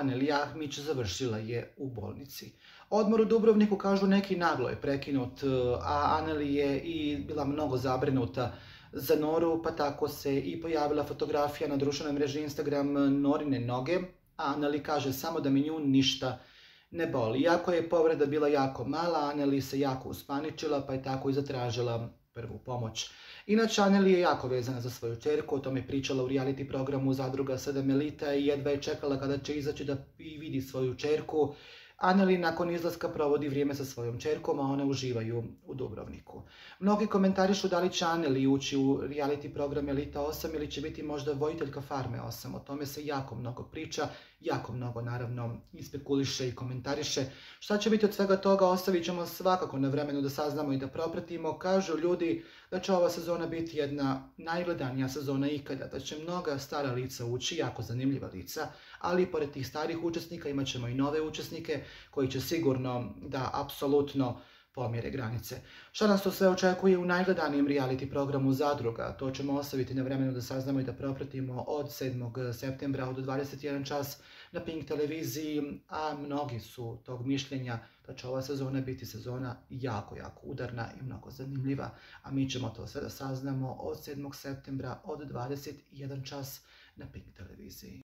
Aneli Ahmić završila je u bolnici. Odmor u Dubrovniku, kažu neki, naglo je prekinut, a Aneli je i bila mnogo zabrinuta za Noru, pa tako se i pojavila fotografija na društvenoj mreži Instagram Norine noge, a Aneli kaže samo da mi nju ništa ne boli. Iako je povreda bila jako mala, Aneli se jako uspaničila, pa je tako i zatražila prvu pomoć. Inače, Aneli je jako vezana za svoju čerku, o tome je pričala u reality programu Zadruga 7 Elita i jedva je čekala kada će izaći da vidi svoju čerku. Aneli nakon izlaska provodi vrijeme sa svojom čerkom, a one uživaju u Dubrovniku. Mnogi komentarišu da li će Aneli ući u reality program Elita 8 ili će biti možda vojiteljka Farme 8. O tome se jako mnogo priča, jako mnogo naravno ispekuliše i komentariše. Šta će biti od svega toga ostavit ćemo svakako na vremenu da saznamo i da propratimo. Kažu ljudi da će ova sezona biti jedna najgledanija sezona ikada, da će mnoga stara lica ući, jako zanimljiva lica, ali pored tih starih učesnika imat ćemo i nove učesnike koji će sigurno da apsolutno pomjere granice. Šta nas to sve očekuje u najgledanijem reality programu Zadruga? To ćemo ostaviti na vremenu da saznamo i da propratimo od 7. septembra od 21 čas na Pink televiziji, a mnogi su tog mišljenja da će ova sezona biti sezona jako, jako udarna i mnogo zanimljiva, a mi ćemo to sve da saznamo od 7. septembra od 21 čas na Pink televiziji.